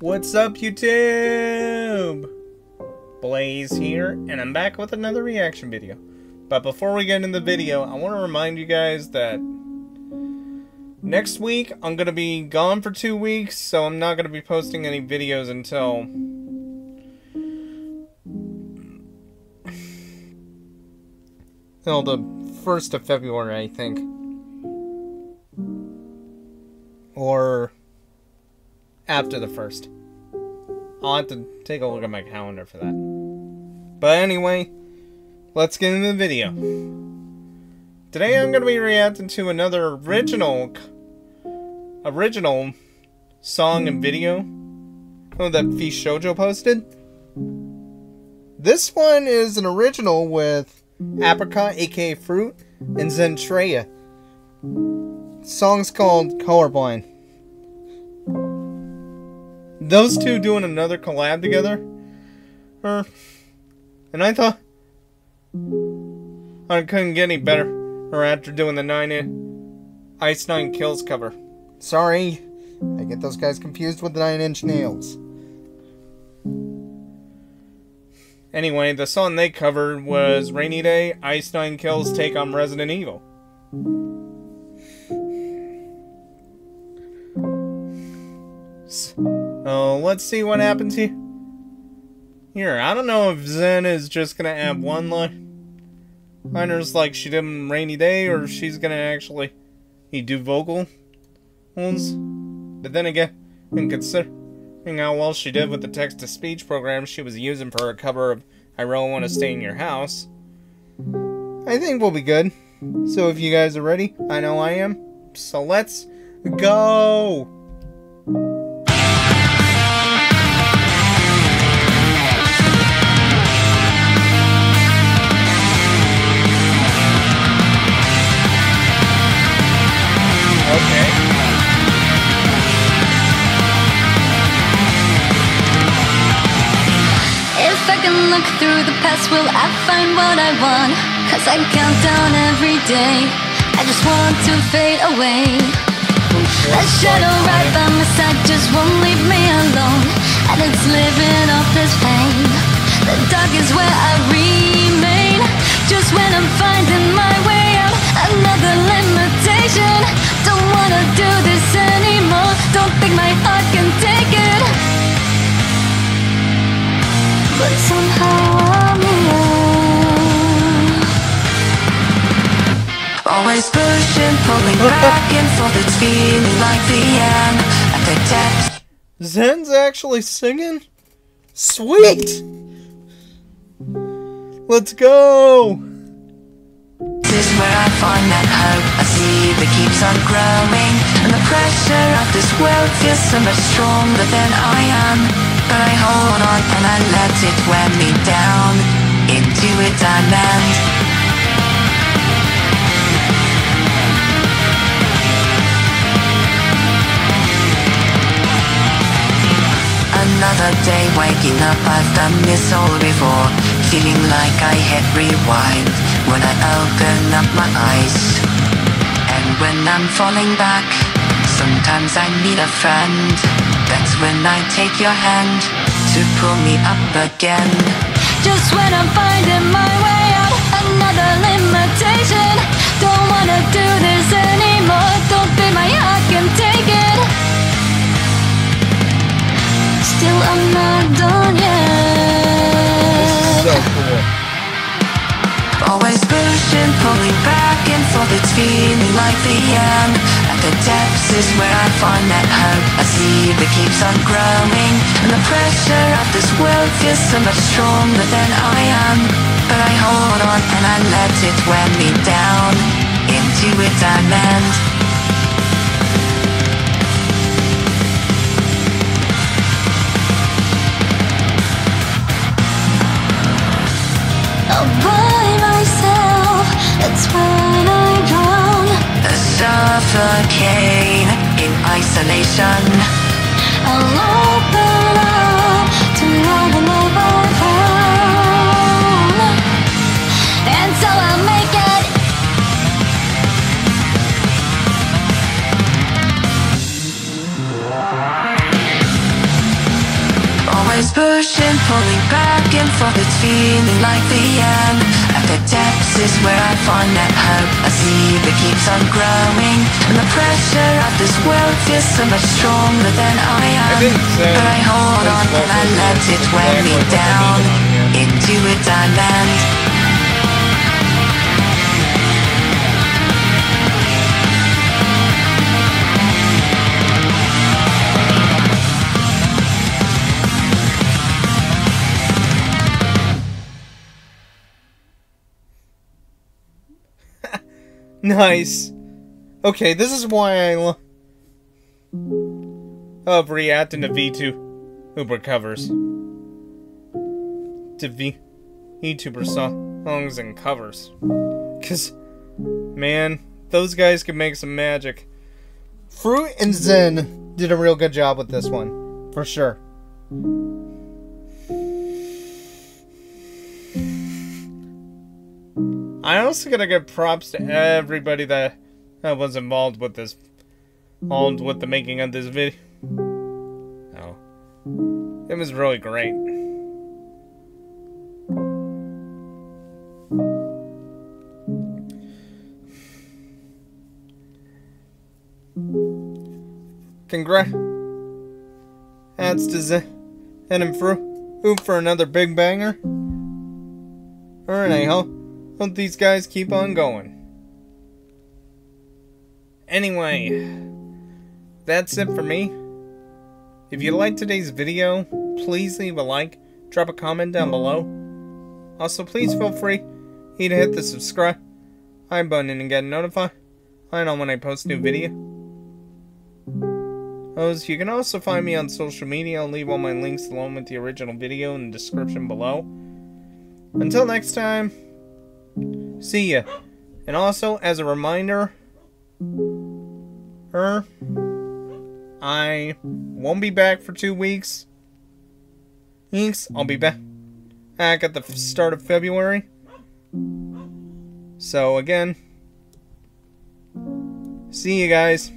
What's up, YouTube? Blaze here, and I'm back with another reaction video. But before we get into the video, I want to remind you guys that next week I'm going to be gone for two weeks, so I'm not going to be posting any videos until... Until the 1st of February, I think. Or after the 1st. I'll have to take a look at my calendar for that. But anyway, let's get into the video. Today I'm going to be reacting to another original original song and video oh, that VShojo posted. This one is an original with Apricot, aka Froot, and Zentreya. Song's called Colorblind those two doing another collab together. And I thought I couldn't get any better. Or after doing the nine Ice Nine Kills cover. Sorry, I get those guys confused with the Nine Inch Nails. Anyway, the song they covered was Rainy Day, Ice Nine Kills take on Resident Evil. Oh, let's see what happens here. Here, I don't know if Zen is just gonna add one line. Liners like she did in Rainy Day, or she's gonna actually he do vocal ones. But then again, in considering how well she did with the text to speech program she was using for her cover of I Really Want to Stay in Your House, I think we'll be good. So if you guys are ready, I know I am. So let's go! Look through the past, will I find what I want? Cause I count down every day. I just want to fade away. That shadow right by my side just won't leave me alone. And it's living off this pain. The dark is where Always pushing, pulling back and forth It's feeling like the end At the depths Zen's actually singing? Sweet! Let's go! This is where I find that hope I see that keeps on growing And the pressure of this world feels so much stronger than I am and I let it wear me down Into a diamond Another day waking up, I've done this all before Feeling like I hit rewind when I open up my eyes. And when I'm falling back, sometimes I need a friend. That's when I take your hand to pull me up again. Just when I'm finding my way out, another limitation. Don't wanna do this anymore. Don't think my heart can take it. Still, I'm not done yet. So cool. Always pushing, pulling back and forth. It's feeling like the end. At the depths is where I find that hope. I see that keeps on growing And the pressure of this world feels so much stronger than I am But I hold on and I let it wear me down Into a diamond Suffocate in isolation. I'll open pushing, pulling back and forth. It's feeling like the end. At the depths is where I find that hope. I see that keeps on growing, and the pressure of this world feels so much stronger than I am. didn't say but I hold on and I let it weigh me I down into a diamond. Nice. Okay, this is why I love of reacting to VTuber covers. To V YouTuber songs and covers. Cause man, those guys can make some magic. Froot and Zen did a real good job with this one. For sure. I also gotta give props to everybody that, that was involved with this, involved with the making of this video. Oh, it was really great. Congrats That's to Zen and him Froot for another big banger. Alright, anyhow. Hope these guys keep on going. Anyway, that's it for me. If you liked today's video, please leave a like, drop a comment down below. Also, please feel free to hit the subscribe button and get notified I know when I post new video. Those, you can also find me on social media. I'll leave all my links along with the original video in the description below. Until next time, See ya. And also, as a reminder, her, I won't be back for two weeks. Weeks. I'll be back back at the start of February. So again, see you guys.